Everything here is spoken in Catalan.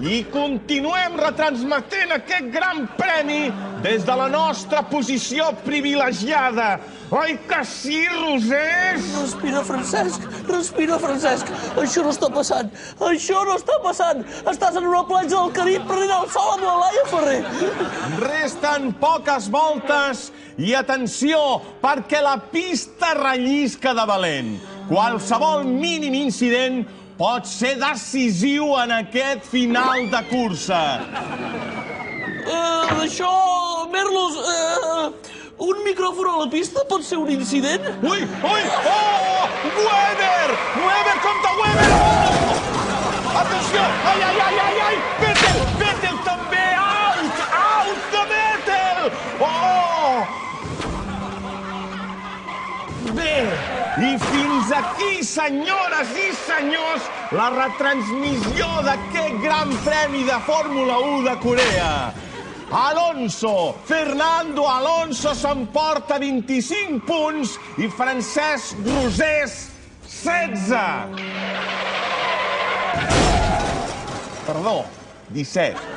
i continuem retransmetent aquest gran premi des de la nostra posició privilegiada. Oi que sí, Rosés? Respira, Francesc, respira, Francesc. Això no està passant, això no està passant. Estàs en una platja del Carib prenent el sol amb la Laia Ferrer. Resten poques voltes i atenció, perquè la pista rellisca de valent. Qualsevol mínim incident pot ser decisiu en aquest final de cursa. Eh, això, Merlos, eh, un micròfon a la pista pot ser un incident? Ui, ui, oh! Weber! Weber contra Weber! Oh! Atenció! Ai, ai, ai, ai, ai! Vettel! Bé, i fins aquí, senyores i senyors, la retransmissió d'aquest gran premi de Fórmula 1 de Corea. Alonso, Fernando Alonso s'emporta 25 punts i Francesc Rosés 16. Perdó, 17.